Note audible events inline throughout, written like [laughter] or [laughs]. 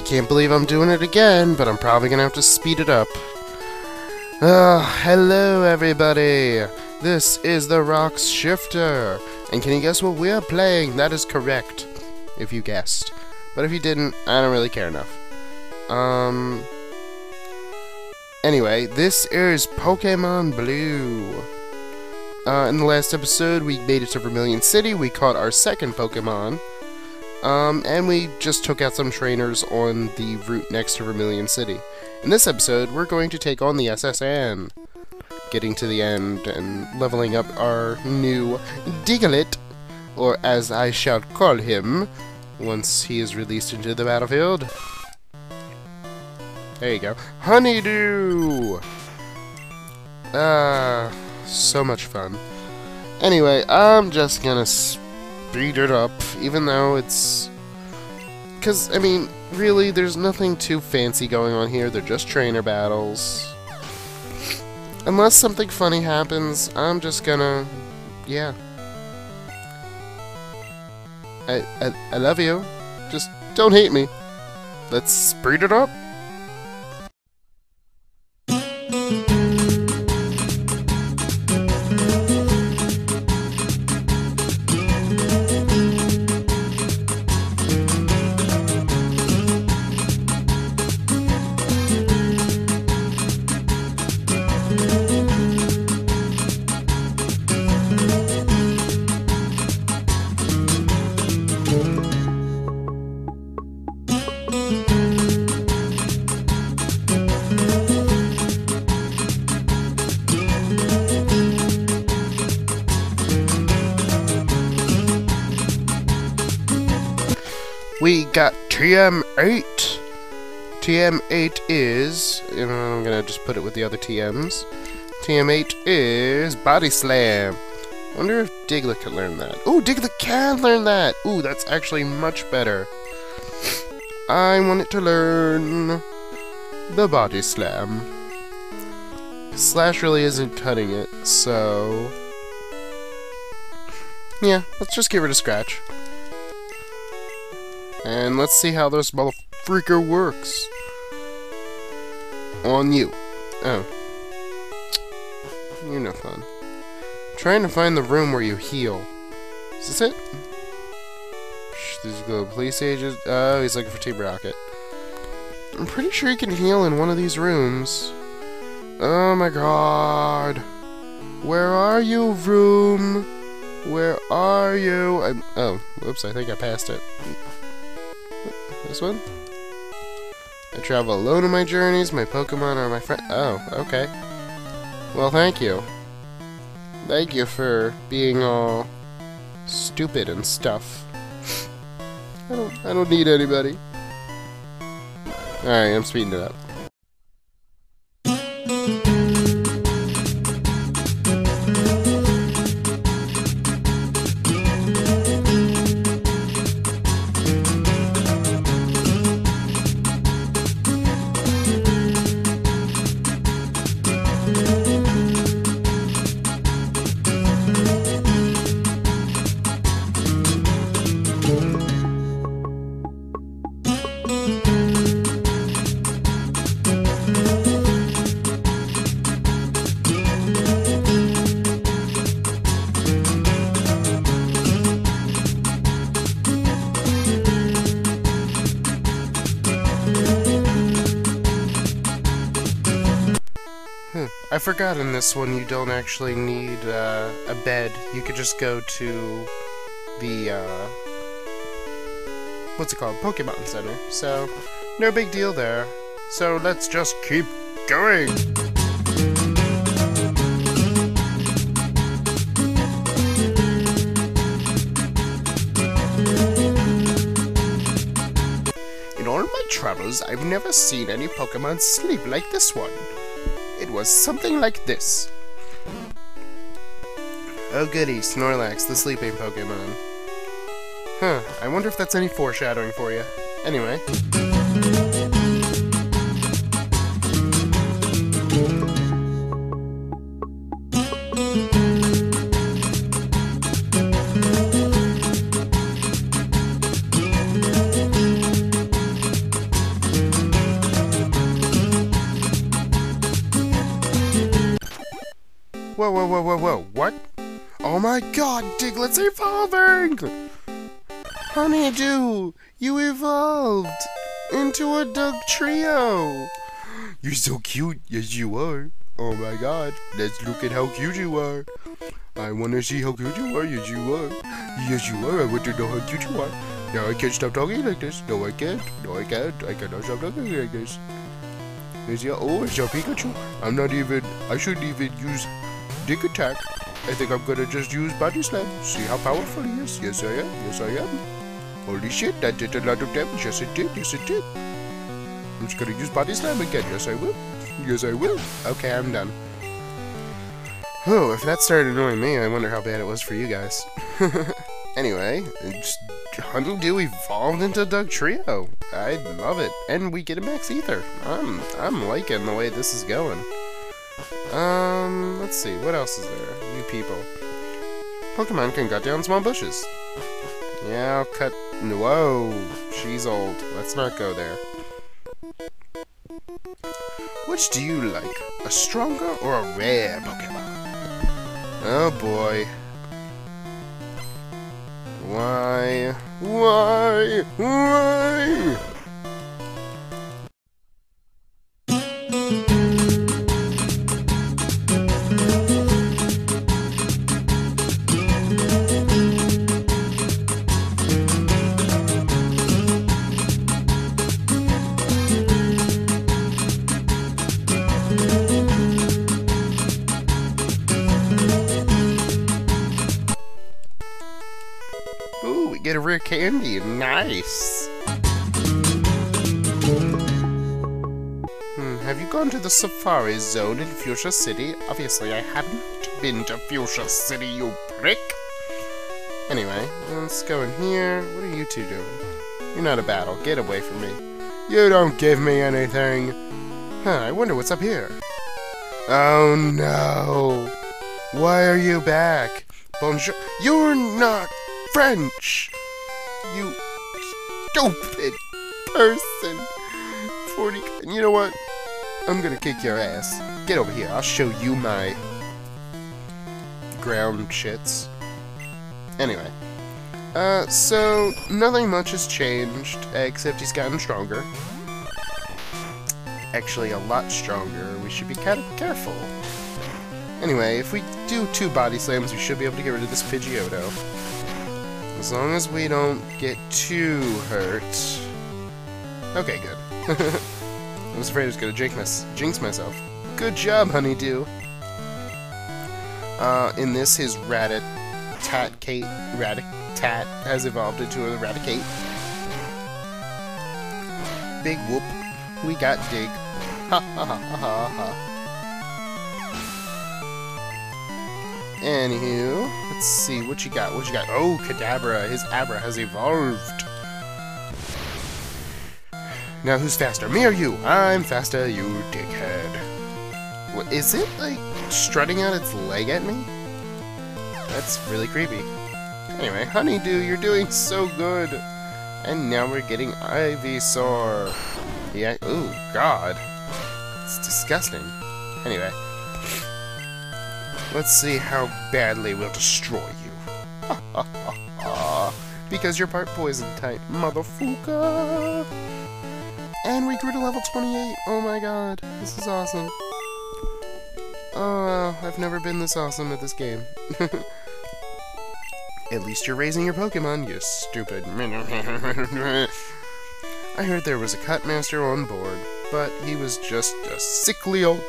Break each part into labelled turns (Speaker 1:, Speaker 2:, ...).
Speaker 1: I can't believe I'm doing it again, but I'm probably gonna have to speed it up. Ah, hello everybody! This is the Rhox Shifter! And can you guess what we're playing? That is correct. If you guessed. But if you didn't, I don't really care enough. Um... Anyway, this is Pokemon Blue. Uh, in the last episode, we made it to Vermilion City, we caught our second Pokemon, um, and we just took out some trainers on the route next to Vermilion City. In this episode, we're going to take on the S.S. Anne, getting to the end and leveling up our new Diglett, or as I shall call him, once he is released into the battlefield. There you go. Honeydew! Ah, so much fun. Anyway, I'm just gonna speed it up, even though it's... Because, I mean, really, there's nothing too fancy going on here. They're just trainer battles. Unless something funny happens, I'm just gonna... Yeah. I, I, I love you. Just don't hate me. Let's speed it up. We got TM8. TM8 is, I'm gonna just put it with the other TMs. TM8 is Body Slam. wonder if Diglett can learn that. Ooh, Diglett can learn that! Ooh, that's actually much better. I want it to learn the Body Slam. Slash really isn't cutting it, so... Yeah, let's just get rid of Scratch. And let's see how this motherfreaker works. On you. Oh. You're no fun. I'm trying to find the room where you heal. Is this it? These go police agent. Oh, he's looking for Team Rocket. I'm pretty sure you can heal in one of these rooms. Oh my god. Where are you, room? Where are you? I'm, oh, whoops, I think I passed it. This one? I travel alone on my journeys, my Pokemon are my friend- Oh, okay. Well, thank you. Thank you for being all stupid and stuff. [laughs] I don't, I don't need anybody. Alright, I'm speeding it up. Forgot in this one you don't actually need uh, a bed. You could just go to the, uh, what's it called? Pokemon Center. So, no big deal there. So let's just keep going! In all my travels, I've never seen any Pokemon sleep like this one. Was something like this. Oh goody, Snorlax, the sleeping Pokemon. Huh, I wonder if that's any foreshadowing for you. Anyway. Whoa, whoa, whoa, whoa, whoa. What? Oh my god, Diglett's evolving! Honeydew, you evolved into a Dugtrio! You're so cute, yes you are. Oh my god, let's look at how cute you are. I wanna see how cute you are, yes you are. Yes you are, I want to know how cute you are. No, I can't stop talking like this. No, I can't. No, I can't. I cannot stop talking like this. Is your oh, it's your Pikachu. I'm not even. I shouldn't even use Dig Attack. I think I'm gonna just use Body Slam. See how powerful he is. Yes, I am. Yes, I am. Holy shit, that did a lot of damage. Yes, it did. Yes, it did. I'm just gonna use Body Slam again. Yes, I will. Yes, I will. Okay, I'm done. Oh, if that started annoying me, I wonder how bad it was for you guys. [laughs] anyway, Honeydew evolved into Dugtrio. I love it. And we get a Max Ether. I'm I'm liking the way this is going. Um, let's see, what else is there? You people. Pokemon can cut down small bushes. Yeah, I'll cut... Whoa, she's old. Let's not go there. Which do you like? A stronger or a rare Pokemon? Oh boy. Why? Why? Why? Candy. Nice. Hmm, have you gone to the Safari Zone in Fuchsia City? Obviously, I haven't been to Fuchsia City, you prick. Anyway, let's go in here. What are you two doing? You're not a battle. Get away from me. You don't give me anything. Huh, I wonder what's up here. Oh no. Why are you back? Bonjour. You're not French! You stupid person! 40. And you know what? I'm gonna kick your ass. Get over here. I'll show you my ground shits. Anyway. Uh, so, nothing much has changed, except he's gotten stronger. Actually, a lot stronger. We should be kind of careful. Anyway, if we do two body slams, we should be able to get rid of this Pidgeotto. As long as we don't get too hurt. Okay, good. [laughs] I was afraid I was gonna jinx, my, jinx myself. Good job, Honeydew. Uh, in this, his Rattata-Kate, Rattata has evolved into a Raticate. Big whoop. We got Dig. Ha ha ha ha ha. Anywho, let's see what you got. What you got? Oh, Kadabra. His Abra has evolved. Now who's faster, me or you? I'm faster, you dickhead. What is it like strutting out its leg at me? That's really creepy. Anyway, Honeydew, you're doing so good. And now we're getting Ivysaur. Yeah. Ooh, God. It's disgusting. Anyway. Let's see how badly we'll destroy you. [laughs] because you're part poison type, motherfucker. And we grew to level 28. Oh my god. This is awesome. Oh, I've never been this awesome at this game. [laughs] at least you're raising your Pokemon, you stupid. [laughs] I heard there was a cut master on board, but he was just a sickly old...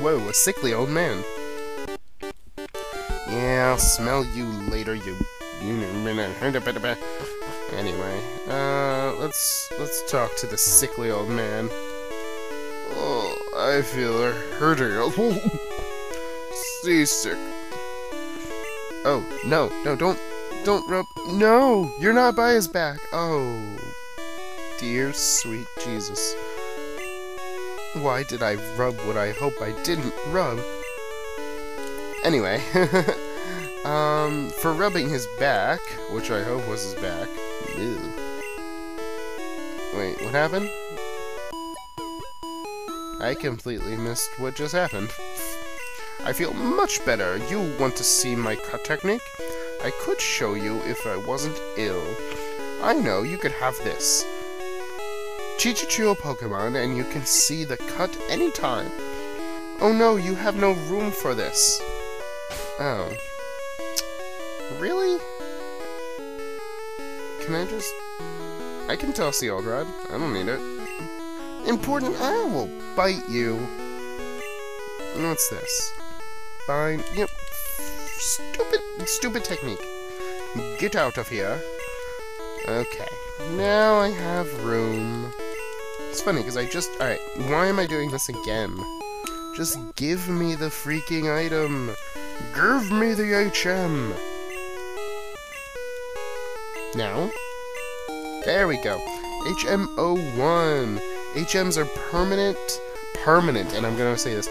Speaker 1: Whoa, a sickly old man. Yeah, I'll smell you later, you... [laughs] Anyway, uh, let's let's talk to the sickly old man. Oh, I feel a hurting. [laughs] Seasick. Oh, no, no, don't, don't rub. No, you're not by his back. Oh, dear sweet Jesus. Why did I rub what I hope I didn't rub? Anyway, [laughs] um, for rubbing his back, which I hope was his back. Ew. Wait, what happened? I completely missed what just happened. I feel much better. You want to see my cut technique? I could show you if I wasn't ill. I know, you could have this. Chichichu Pokemon, and you can see the cut anytime. Oh no, you have no room for this. Oh. Really? Can I just... I can toss the old rod. I don't need it. Important, I will bite you. What's this? Fine. Yep. Stupid, stupid technique. Get out of here. Okay. Now I have room. It's funny, because I just... Alright, why am I doing this again? Just give me the freaking item. Give me the HM. Now. There we go. HM01. HMs are permanent, permanent, and I'm going to say this,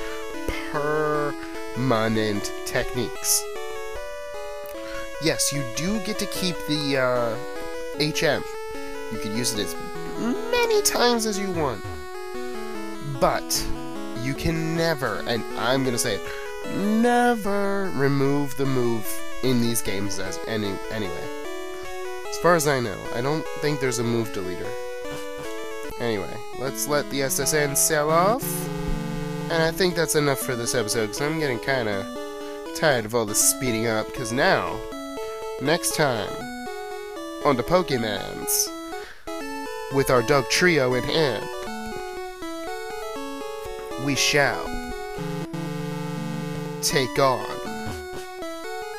Speaker 1: permanent techniques. Yes, you do get to keep the uh, HM. You can use it as many times as you want. But you can never, and I'm going to say it, never remove the move in these games as any anyway. As far as I know, I don't think there's a move deleter. Anyway, let's let the S.S. Anne sell off. And I think that's enough for this episode, because I'm getting kind of tired of all this speeding up, because now, next time, on the Pokemans, with our Dugtrio in hand, we shall take on,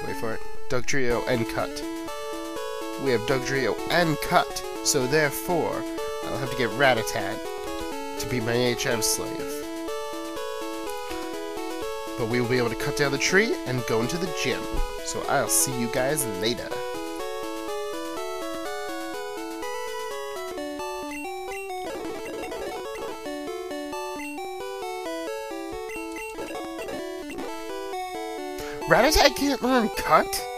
Speaker 1: wait for it, Dugtrio and Cut. We have Dugtrio and Cut, so therefore, I'll have to get Rattata to be my HM slave. But we will be able to cut down the tree and go into the gym. So I'll see you guys later. Rattata can't learn cut?